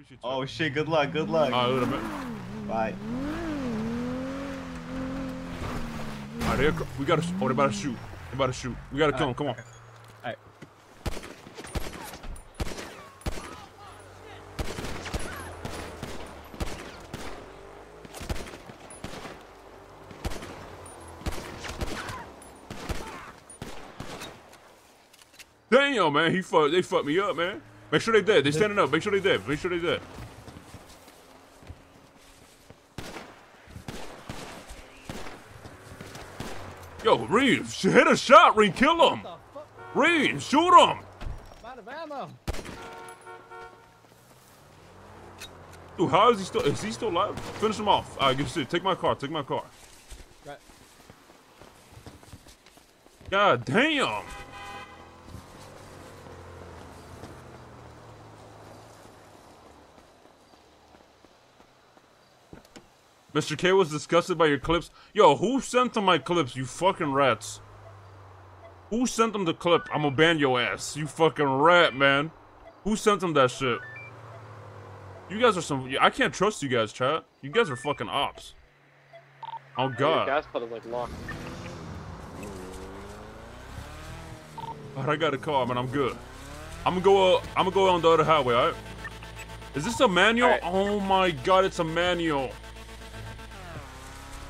Appreciate you. Oh shit, good luck, good luck. All right, later, man. Bye. All right, we gotta. Oh, they're about to shoot. They're about to shoot. We gotta kill them. Come on. Alright. Damn, man, he fuck. They fucked me up, man. Make sure they dead. They standing up. Make sure they dead. Make sure they dead. Yo, Reeves, hit a shot, Reed, kill him. Reed, shoot him. Out of ammo. Dude, how is he still? Is he still alive? Finish him off. Right, get shit. Take my car. Take my car. Right. God damn. Mr. K was disgusted by your clips. Yo, who sent them my clips, you fucking rats? Who sent them the clip? I'm gonna ban your ass, you fucking rat, man. Who sent them that shit? You guys are some. I can't trust you guys, chat. You guys are fucking ops. Oh Your god. gas pedal's like locked. Alright, I got a car, man. I'm good. I'm gonna go. Uh, I'm gonna go on the other highway. Alright. Is this a manual? Alright. Oh my god, it's a manual.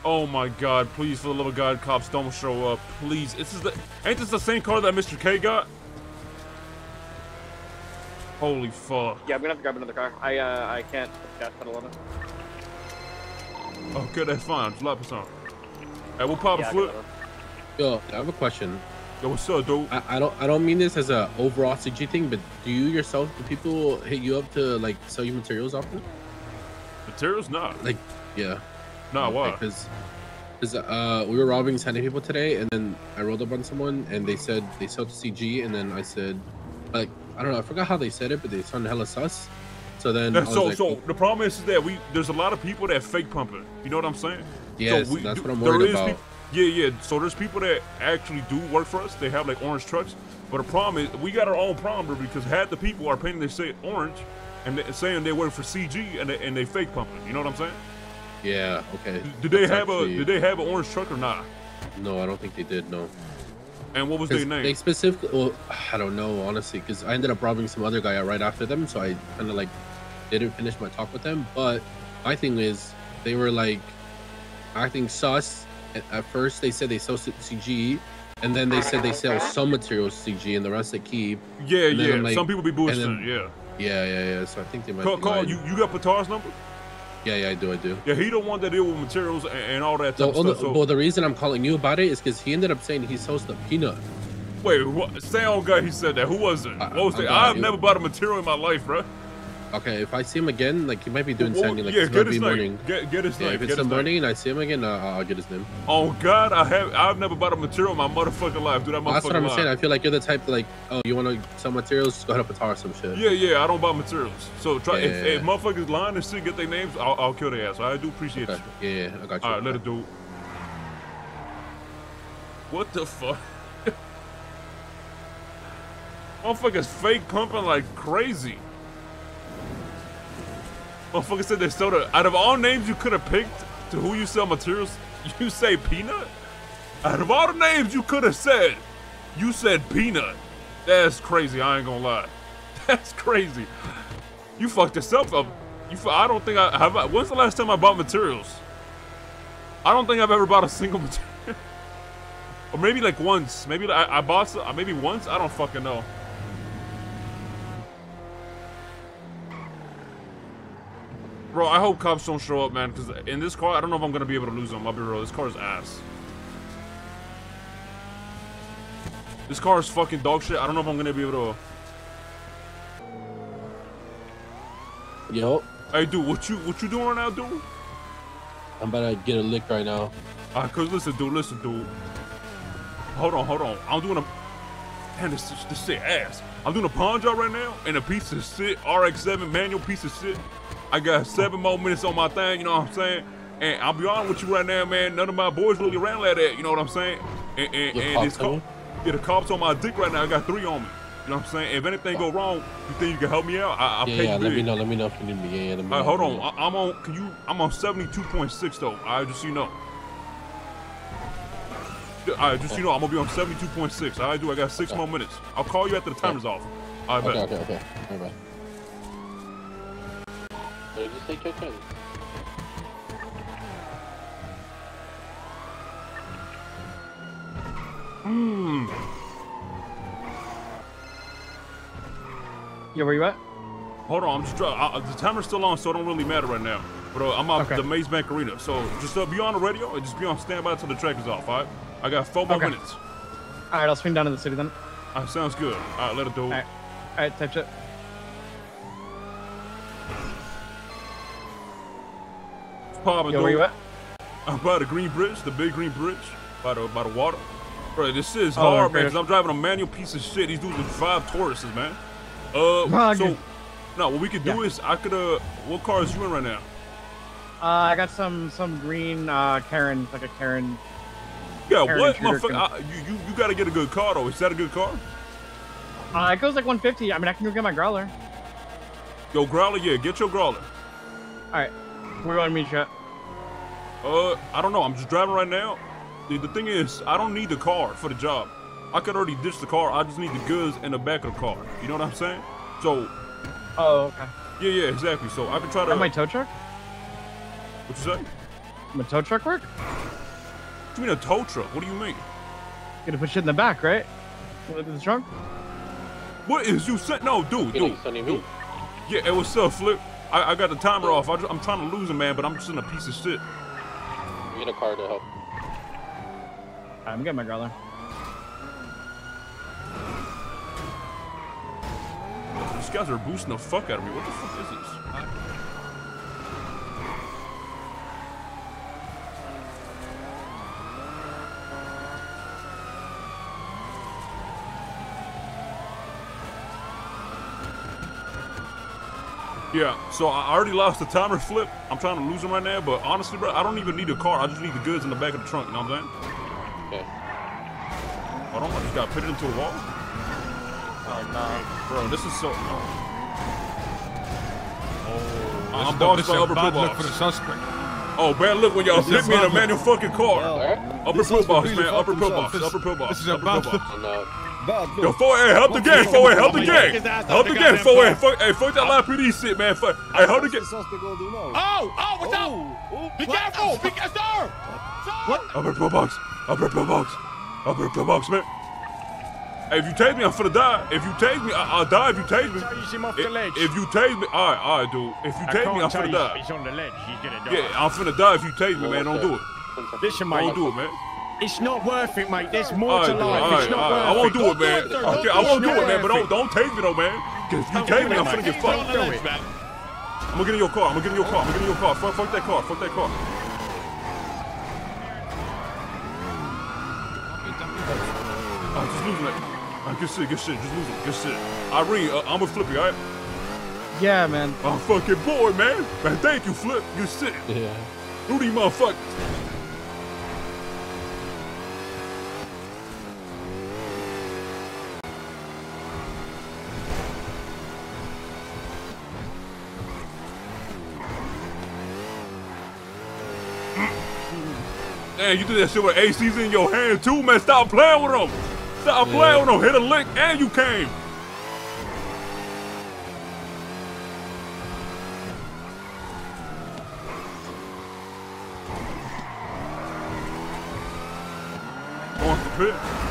Oh my god! Please, for the little god, cops don't show up. Please, this is the. Ain't this the same car that Mr. K got? Holy fuck! Yeah, I'm gonna have to grab another car. I uh I can't put the gas pedal on it. Okay, that's fine. Slap us on. Hey, we'll pop Yeah, a I flip. Yo, I have a question. Yo, what's up, dude? I, I don't I don't mean this as a overall CG thing, but do you yourself do people hit you up to like sell you materials often? Materials? not. Like, yeah. Nah, why? Because because uh we were robbing Sandy people today, and then I rolled up on someone, and they said they sell to CG, and then I said, like I don't know, I forgot how they said it, but they sounded hella sus. So then I Yeah, was so, like, so the problem is, is that we there's a lot of people that fake pumping. You know what I'm saying? Yes, so we, that's what I'm worried about. yeah, yeah. So there's people that actually do work for us. They have like orange trucks, but the problem is we got our own problem because half the people are painting they say orange, and they, saying they work for CG and they, and they fake pumping. You know what I'm saying? Yeah, okay. Did they That's have actually- a Did they have an orange truck or not? No, I don't think they did. No. And what was their name? They specifically, well, I don't know honestly, because I ended up robbing some other guy out right after them, so I kind of like didn't finish my talk with them. But my thing is, they were like acting sus. At, at first, they said they sell CG, and then they said they sell some materials CG, and the rest they keep. yeah, yeah. Like- Some people be bullshitting. yeah. Yeah, yeah, yeah. So I think they might. Call, be call you. You got Patar's number? Yeah, yeah, I do, I do. Yeah, he the one that deal with materials and, and all that So, stuff. So, well, the reason I'm calling you about it is because he ended up saying he sells the peanut. Wait, what? Say on God, he said that. Who was it? I- What was I'm it? I've never bought a material in my life, bro. Okay, if I see him again, like he might be doing Well, something like yeah, it's get his be name. morning. Get, get his Yeah, name. if it's the name. morning and I see him again, uh, I'll get his name. Oh God, I have. I've never bought a material in my motherfucking life, dude. That that's what I'm saying. I feel like you're the type to like, oh, you want to sell materials? Just go ahead up a tar or some shit. Yeah, yeah. I don't buy materials. So try. Yeah, if, if motherfuckers lying and shit, get their names. I'll, I'll kill their ass. I do appreciate Okay. you. Yeah, yeah, I got you. All right, let it do. What the fuck? Motherfuckers fake pumping like crazy. Motherfucker said they sold it. Out of all names you could have picked to who you sell materials, you say peanut? Out of all the names you could have said, you said peanut. That's crazy. I ain't gonna lie. That's crazy. You fucked yourself up. You. I don't think I have. I, when's the last time I bought materials? I don't think I've ever bought a single material. or maybe like once. Maybe I, I bought some, maybe once. I don't fucking know. Bro, I hope cops don't show up, man. Because in this car, I don't know if I'm gonna be able to lose them. I'll be real. This car is ass. This car is fucking dog shit. I don't know if I'm gonna be able to. Yo, Hey, dude, what you what you doing right now, dude? I'm about to get a lick right now. Uh, cause listen, dude, listen, dude. Hold on, hold on. I'm doing a. Man, this, this shit ass. I'm doing a pawn job right now, and a piece of shit, RX-7 manual piece of shit. I got seven more minutes on my thing, you know what I'm saying? And I'll be honest with you right now, man. None of my boys really around like that, you know what I'm saying? And, and, The and cops this co- on yeah, the cops on my dick right now. I got three on me. You know what I'm saying? If anything go wrong, you think you can help me out? I, I'll Yeah, pay yeah. you Let big. me know. Let me know if you need me. Yeah, yeah. Let me All right, hold on. I, I'm on. Can you? I'm on 72.6 though. All right, just so you know. All right, just so you know, I'm gonna be on 72.6. All right, do I got six Okay. more minutes? I'll call you after the timer's off. All right, Okay, bet. okay, okay. Bye bye. So just take your turn. Hmm. Yeah, where you at? Hold on, I'm just trying. Uh, the timer's still on, so it don't really matter right now. But uh, I'm off Okay. the Maze Bank Arena, so just uh, be on the radio and just be on standby until the track is off. All right? I got four more Okay. minutes. All right, I'll swing down to the city then. All right, sounds good. All right, let it do. All right, all right, touch it. Papa, Yo, where you at? I'm by the Green Bridge, the big Green Bridge, by the by the water. Bro, this shit is Oh, hard, man. Cause I'm driving a manual piece of shit. These dudes with five Tauruses, man. Uh, so no, what we could do Yeah. is I could uh, what car is you in right now? Uh, I got some some green uh Karin, like a Karin. Yeah, Karin what, motherfucker? I, you you you gotta get a good car though. Is that a good car? Uh, it goes like 150. I mean, I can go get my growler. Yo, Growler, yeah, get your Growler. All right, we're going to meet you. at? Uh, I don't know. I'm just driving right now. The, the thing is, I don't need the car for the job. I could already ditch the car. I just need the goods in the back of the car. You know what I'm saying? So, Oh, okay. yeah, yeah, exactly. So I can try to. Got my tow truck? what you say? My tow truck work? What do you mean a tow truck? What do you mean? Gonna put shit in the back, right? Look at the trunk. What is you saying? No, dude, You know, dude. Yeah, it was up, Flip. I, I got the timer off. I just, I'm trying to lose him, man, but I'm just in a piece of shit. Get a car to help. All right, I'm getting my growler. These guys are boosting the fuck out of me. What the fuck is this? Yeah, so I already lost the timer flip. I'm trying to lose him right now, but honestly, bro, I don't even need a car. I just need the goods in the back of the trunk. You know what I'm saying? Okay. Hold on, I just got pitted into a wall. Oh no. Bro, this is so. Oh. oh I'm This is bossed by upper bad pill look for the suspect. Oh, bad look when y'all This hit me in a manual fucking car. Yeah. Upper This pill is box, man. Upper pill himself. box. Upper pill box. this is a upper pill bad box. And Bad Yo, look. forward, hey, help the gang, the forward, fuck? help the gang. his ass out Help the the gang, goddamn forward. car. Fuck, hey, fuck that live PD shit, man. Fuck, hey, help the gang. the suspect gonna do now? Oh, oh, what's up? Oh, Be careful! Be careful, sir! Sir! Upper pill box. Upper pill box. Upper pill box, man. Hey, if you tase me, I'm finna die. If you tase me, I- I'll die if you tase me. Tase him off the If, ledge. if you tase me, all right, all right, dude. If you I tase me, I'm finna die. He's on the ledge. He's gonna die. Yeah, I'm finna die if you tase me, man. Don't do it. Listen, Don't do it, man. It's not worth it, mate. There's more right, to dude, life. right, it's not all right. worth I won't it. do it, man. Don't Okay, I won't do it, man. But don't don't tase me though, man. Cause if you Don't tase do me, it, I'm mate. finna get fucked. I'm gonna get in your car. I'm gonna get in your car. I'm gonna get in your car. Fuck, fuck that car. Fuck that car. I'm just losing it. Uh, good shit, good shit. Just losing it. Good shit. Irene, uh, I'm with Flippy, all right? Yeah, man. I'm fucking boy, man. Man, thank you, Flip. Good shit. yeah. Who these motherfuckers? Damn, you did that shit with ACs in your hand too, man. Stop playing with them. Stop Yeah. playing with them. Hit a lick and you came. Going for pit.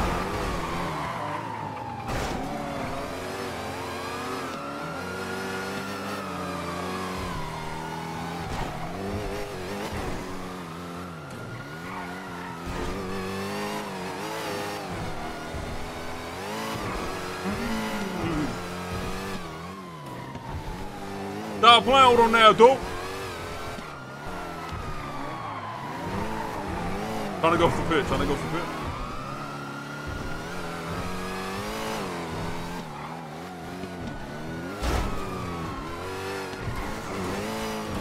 Stop playing with them now, dude. Trying to go for pit. Trying to go for pit.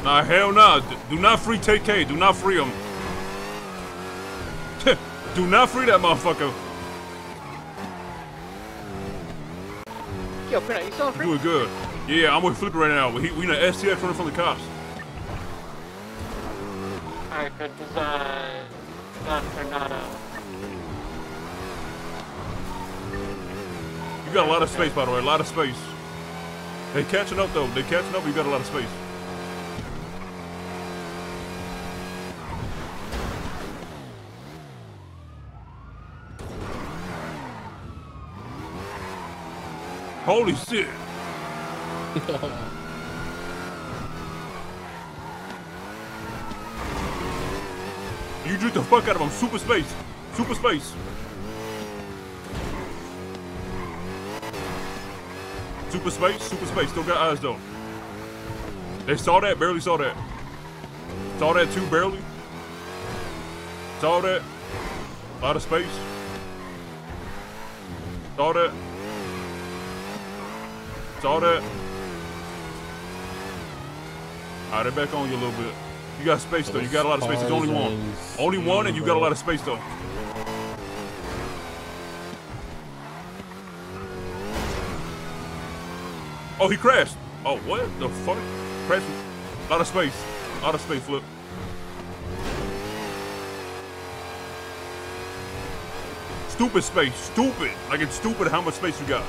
Nah, hell nah. Do not free TK. Do not free him. Do not free that motherfucker. Yo, you still free? doing good. Yeah, I'm with Flippy right now. We, we in the STX running from the cops. Alright, good. Uh, not uh, You got a lot of space, by the way. A lot of space. They catching up, though. They catching up. You got a lot of space. Holy shit. You drew the fuck out of him. Super space. Super space. Super space. Super space. Still got eyes though. They saw that. Barely saw that. Saw that too. Barely. Saw that. A lot of space. Saw that. Saw that. Alright, they're back on you a little bit. You got space though. You got a lot of space. There's only one. Only one, and you got a lot of space though. Oh, he crashed. Oh, what the fuck? Crashed. A lot of space. A lot of space, flip. Stupid space. Stupid. Like it's stupid how much space you got.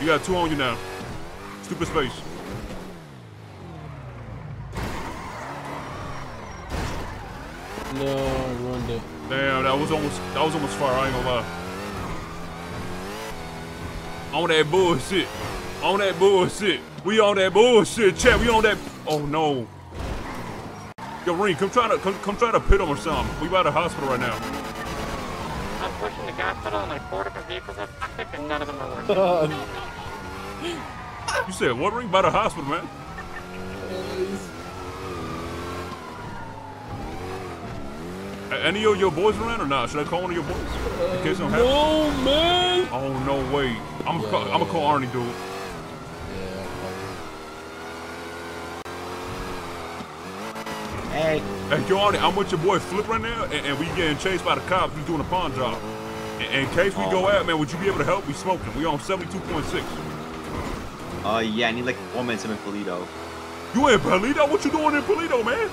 You got two on you now. Stupid space. No, I ruined it. Damn, that was almost that was almost fire. I ain't gonna lie. On that bullshit. On that bullshit. We on that bullshit, chat. We on that. Oh no. Yo, Ring, come try to come, come try to pit him or something. We by the hospital right now. I'm pushing the gas pedal and like four different vehicles are toxic and none of them are working. You said what, Ring? By the hospital, man. Any of your boys around or not? Should I call one of your boys? In case something happens. No, man. Oh no way. I'm gonna call, I'm gonna call Arnie, dude. Hey, Hey, yo, Arnie, I'm with your boy Flip right now, and, and we getting chased by the cops. We doing a pawn job. In, in case we oh, go out, man, would you be able to help? We smoking. We on 72.6. uh, yeah, I need like four minutes in Paleto. You in Paleto? What you doing in Paleto, man?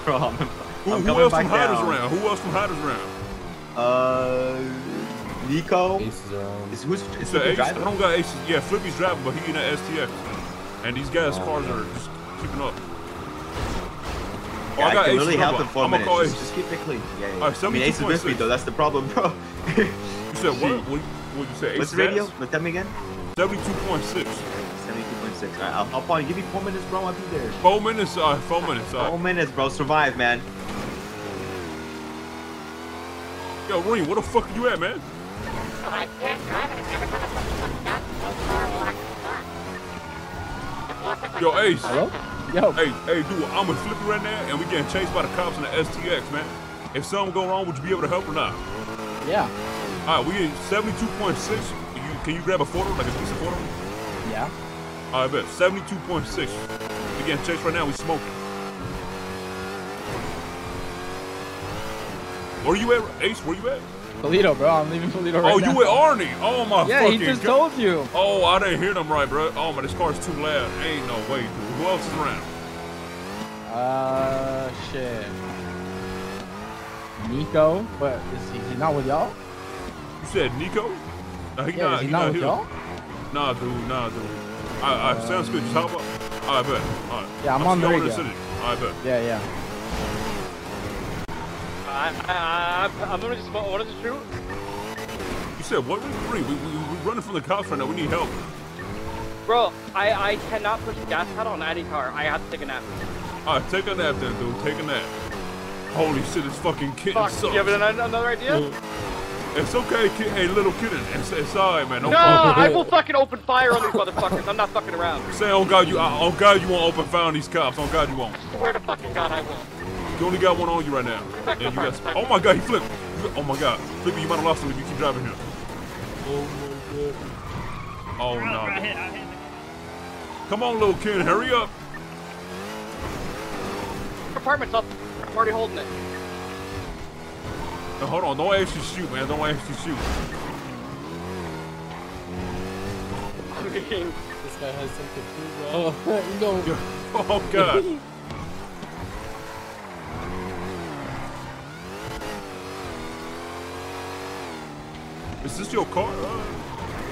Bro, I'm, Who, I'm who coming else back from Hydra down. around? Who else from Hydra around? Uh, Nico. Aces around. Is who's It's is the Nico Ace. I don't got aces. Yeah, Flippy's driving, but he in that STX. And these guys' Oh, cars yeah. are just keeping up. Oh, Yeah, I, can Aces really help number. in 4 I'm gonna minutes. call Just, Ace. just keep it clean. Yeah, yeah. Alright, I mean, Ace is with me though. That's the problem, bro. You said what? What what you say? What's Aces the radio? ass? What tell me again? 72.6. 72.6. Alright, I'll hop on. Give me four minutes, bro. I'll be there. Four minutes, uh, four minutes. Uh, Four minutes, bro. Survive, man. Yo, Reen, where the fuck are you at, man? I can't drive it. Every time I push the gas pedal, Yo, Ace. Hello? Yo. Hey, hey, dude, I'm with Flippy right now, and we getting chased by the cops in the STX, man. If something go wrong, would you be able to help or not? Yeah. All right, we in 72.6. Can you grab a photo, like a piece of photo? Yeah. Right, bet. 72.6. Again, Chase, right now. We smoking. Where you at, Ace? Where you at? Paleto, bro. I'm leaving Paleto right oh, now. you with Arnie? Oh my Yeah, fucking he just God. told you. Oh, I didn't hear them right, bro. Oh my, this car's too loud. Ain't no way, dude. Who else is around? Uh, shit. Nico, but is he, he not with y'all? You said Nico? Nah, he Yeah, not, is he he not not with y'all? Nah, dude, nah, dude. All right, all right, sounds good. Just hop up. All right, bet. All right. Yeah, I'm I'll on see the y'all in radio. city. All right, bet. Yeah, yeah. I, I, I'm, I'm gonna just what is it true? You said what? We, we, we're running from the cops right now. We need help. Bro, I, I cannot push the gas pedal on any car. I have to take a nap. All right, take a nap then, dude. Take a nap. Holy shit, this fucking kid Fuck, sucks. you have another idea? It's okay, kid. Hey, little kitten. It's, it's all right, man. No, No. I will fucking open fire on these motherfuckers. I'm not fucking around. Say, oh God, you, uh, on God, you won't open fire on these cops. Oh God, you won't. Swear to fucking God, I won't. You only got one on you right now. And you got. Oh my God, he flipped. You- Oh my God, Flippy, you might have lost him if you keep driving here. Oh no. Come on, little kid, hurry up. Apartment's up. I'm already holding it. Now, hold on, don't actually shoot, man. Don't actually shoot. green. This guy has something to prove, bro. you know, Oh god. Is this your car? Uh,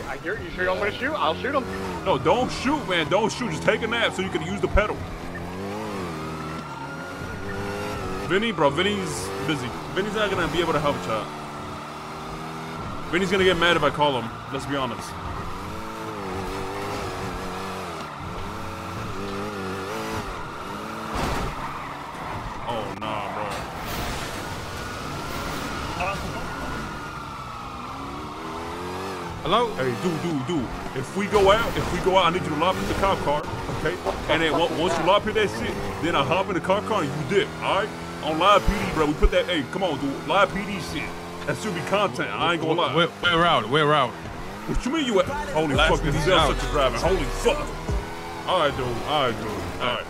I hear you sure you want me to shoot? I'll shoot him. no, don't shoot, man. Don't shoot. Just take a nap so you can use the pedal. Vinny, bro, Vinny's busy. Vinny's not gonna be able to help child. Vinny's gonna get mad if I call him. Let's be honest. Oh nah, bro. Hello? Hey, dude, dude, dude. If we go out, if we go out, I need you to lock in the cop car, okay? And then once you lock in that shit, then I hop in the car car and you dip, all right? On live PD, bro, we put that. Hey, come on, dude, live PD shit. That should be content. I ain't gonna lie. Where, where out? Where out? What you mean you at? Holy Last fuck, this PD is out. such a driving. Holy fuck. All right, dude. All right, dude. All right.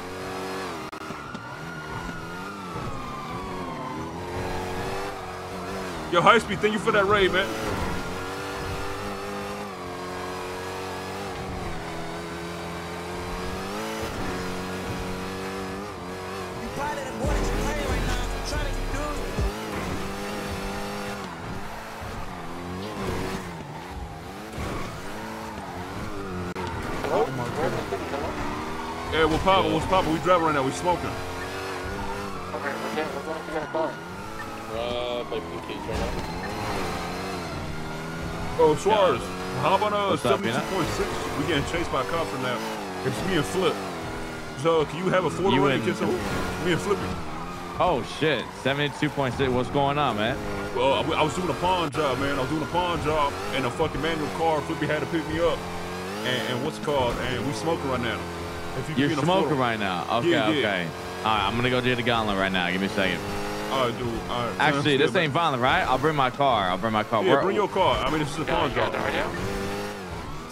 Yo, high speed. Thank you for that raid, man. Yeah, we're popping. What's popping? We driving right now. We smoking. Okay, we're getting, we're going to get a car. uh, by PK right now. Oh, Suarez. How about uh What's up, 72.6? We getting chased by cops right now. It's me and Flip. So, can you have a photo You ready? and- Get some- Me and Flippy. Oh shit, 72.6. What's going on, man? Well, I, I was doing a pawn job, man. I was doing a pawn job in a fucking manual car. Flippy had to pick me up. And, and what's it called? And we smoking right now. If you You're give me the smoking right now. Okay, Yeah, yeah. okay. All right, I'm gonna go do the gauntlet right now. Give me a second. All right, dude. All right. Actually, this ain't violent, right? I'll bring my car. I'll bring my car. Yeah, Where- bring your car. I mean, this is a Yeah, pawn you got job. that right now?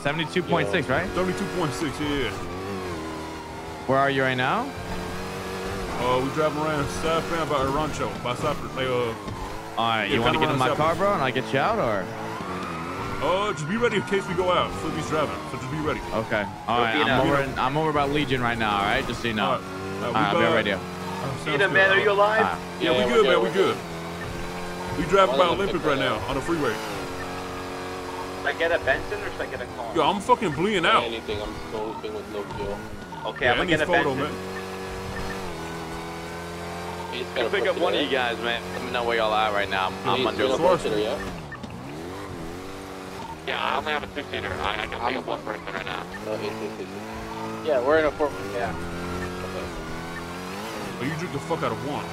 72.6, right? 32.6, yeah. Where are you right now? Uh, we driving around South Bend by Rancho, by Cypress. They, uh, All right, Yeah, you want to get in my around car, bro, and I get you out, or? Uh, just be ready in case we go out. Flippy's driving, so just be ready. Okay. All right, I'm over. In, I'm over by Legion right now. All right, just so you know. All All right. right, All right, I'll we be on got- radio. Oh, sounds Peanut good. man, are you alive? All right. Yeah, we Yeah, good, we're man. We good, good. We driving by One Olympic right right now on the freeway. Should I get a Benson or should I get a car? Yo, I'm fucking bleeding out. Anything, I'm still with no fuel. Okay, Yeah, I'm gonna get a photo, Benson. man. He's gonna pick up one of you guys, man. Let me know where y'all at right now. I'm, I'm under. He's Source. yeah? Yeah, I only have a two-seater. I, I can pick up one person right now. No, he's, he's, he's. Yeah, we're in a four. Yeah. Oh, you drink the fuck out of one.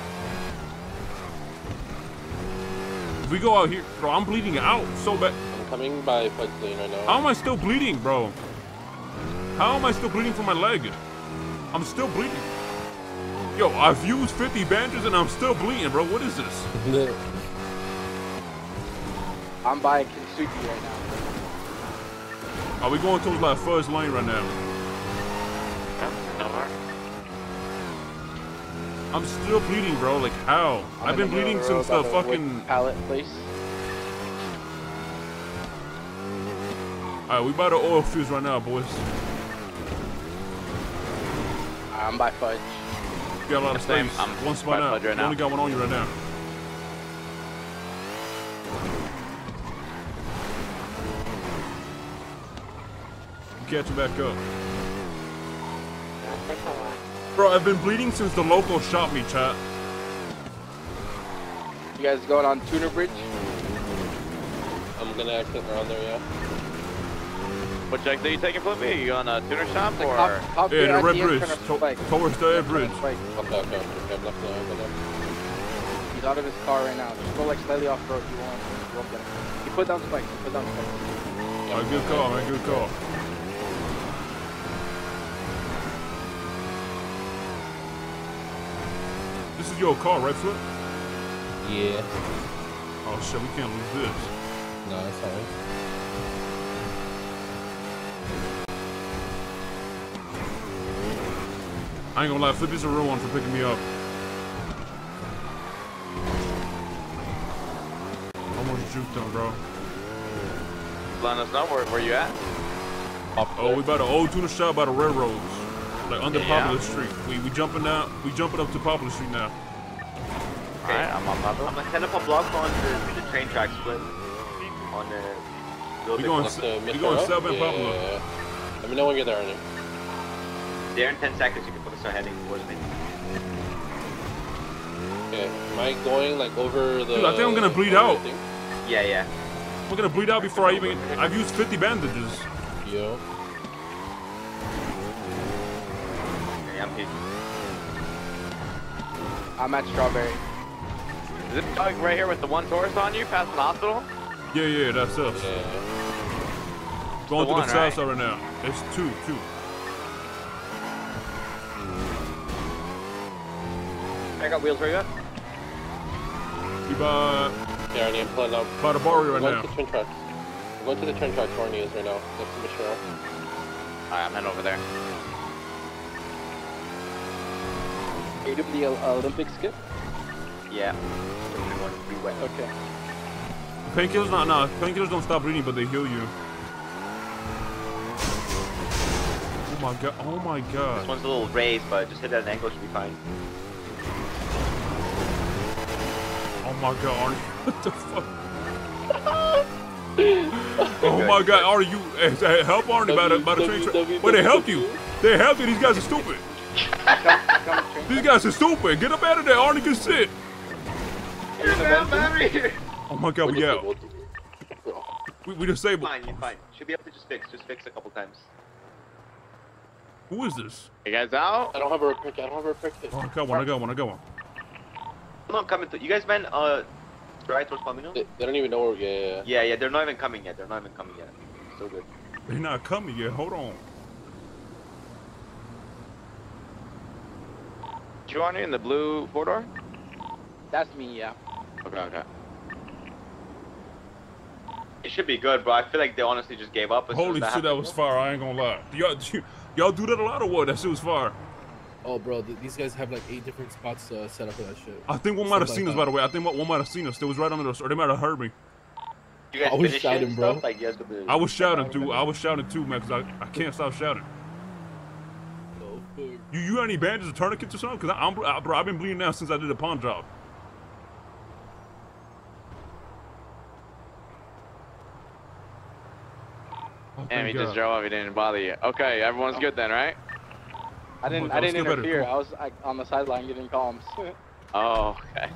If we go out here, bro, I'm bleeding out so bad. I'm coming by Fudge Lane right now. How am I still bleeding, bro? How am I still bleeding from my leg? I'm still bleeding. Yo, I've used 50 bandages and I'm still bleeding, bro. What is this? I'm by Kintsugi right now. Are we going towards like first lane right now? Yep, no more. I'm still bleeding, bro. Like how? I'm I've been bleeding of the road since the fucking. pallet place. All right, we by the oil fields right now, boys. I'm by Fudge. You got a lot of Same. space. I'm one spot by out. Fudge right you only got one on you right now. Catch it back up. Yeah, take the line. Bro, I've been bleeding since the local shot me, chat. You guys going on Tuner Bridge? I'm gonna exit around there, yeah? What check are you taking, Flippy? You on a tuner shop The or? cop, cop Yeah, the at red the bridge. end To- towards the red bridge. Okay, okay, okay. I'm left now, I'm gonna. He's out of his car right now. Just go like slightly off road. You won't. You won't get him. He put down spikes. He put down spikes. All right, good call, man. Good call. This is your car, right, Flip? Yeah. Oh shit, we can't lose this. No, it's alright. I ain't gonna lie, Flip is a real one for picking me up. Almost juked him, bro. Let us know where, where you at. Oh, we about to old tuna shop by the railroads, like under Yeah. Popular Street. We we jumping down. We jumping up to Popular Street now. Alright, I'm on I'm level. gonna head up a block on the, the train track split. On the. little We going closer. we going sub and Popular. Yeah. Let me know when you're there, Ernie. There in 10 seconds, you can put us start heading towards me. Okay. Am I going like over the? Dude, I think I'm gonna bleed out. thing? Yeah, yeah. We're gonna bleed out before I even. I've used 50 bandages. Yo. Okay, I'm at Strawberry. Is this dog right here with the one tourist on you past the hospital? Yeah, yeah, that's us. Yeah. Going the to the one, south right? side right now. It's two, two. I got wheels right up. We by Yeah, Ernie, I'm pulling up. by the bar I'm right going now. to the twin tracks. I'm going to the twin tracks where Ernie is right now, next to Michelle. Alright, I'm heading over there. Are you doing the uh, Olympic skip? Yeah. Everyone be wet. Okay. Painkillers, not nah. Painkillers don't stop bleeding, but they heal you. Oh my god! Oh my god. This one's a little raised, but just hit at an angle, should be fine. Oh my god, What the fuck? oh my god, Arnie, you eh, eh, help Arnie by the, by the train track. Wait, they helped you. They helped you. These guys are stupid. Come, come, train. These guys are stupid. Get up out of there. Arnie can sit. Oh my god, we out. We, we disabled. Fine, you're fine. Should be able to just fix, just fix a couple times. Who is this? You guys out? I don't have a repair kit. I don't have a repair kit. Oh, I got one. I got one. I got one. I'm not coming to. You guys meant uh, right towards Palomino? They, they don't even know where we're yeah, yeah. Yeah, yeah. They're not even coming yet. They're not even coming yet. Still good. They're not coming yet. Hold on. You on you in the blue four door? That's me, yeah. Okay, okay. It should be good, bro. I feel like they honestly just gave up. as soon Holy shit, that was fire. I ain't gonna lie. Y'all, y'all do that a lot or what? That shit was fire. Oh, bro, th- these guys have like eight different spots uh, set up for that shit. I think one might have seen like us, by the way. I think one one might have seen us. They was right under us, or they might have heard me. You guys I was shouting, bro. Stuff? Like, you guys I was shouting dude. I was shouting too, man, because I, I can't stop shouting. Oh, fuck. You you got any bandages or tourniquets or something? Because I'm I, bro, I've been bleeding now since I did the pawn job. Oh, And thank we God. just drove off. He didn't bother you. Okay, everyone's good then, right? I didn't. Oh, I didn't get better. interfere. I was like, on the sideline getting calms. Oh, okay.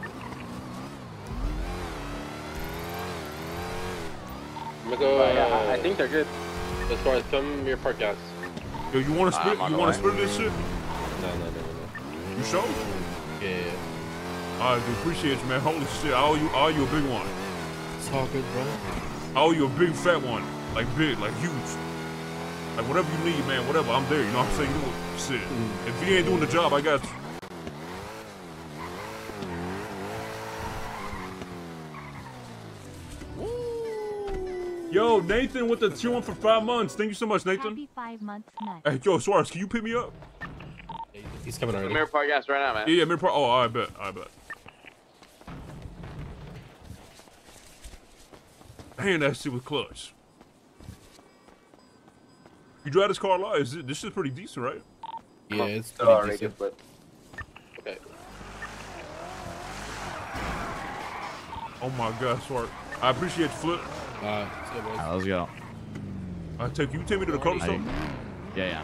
I'm gonna go. But yeah, uh, I, I think they're good. As far as come your park gas. Yo, you want to Nah, split? I'm you want to way. split this shit? No, no, no, no, no. You sure? Yeah, yeah, yeah. All right, dude. Appreciate you, man. Holy shit, I owe you, I owe you a big one. It's all good, bro. I owe you a big fat one, like big, like huge. Like whatever you need, man. Whatever, I'm there. You know what I'm saying? You know, shit. Mm. If you ain't doing the job, I got you. Yo, Nathan with the tier one for five months. Thank you so much, Nathan. Happy five months nuts. Hey, yo, Suarez, can you pick me up? He's coming The already. mirror park gas right now, man. Yeah, yeah, mid Oh, I bet, I bet. Man, that shit was clutch. You drive this car a lot? Is it, this is pretty decent, right? Yeah, it's Oh, pretty alright, decent. good flip. Okay. Oh my god, Swart. I appreciate the flip. Uh, see you, let's go. I take you take me to the color I- Yeah, yeah.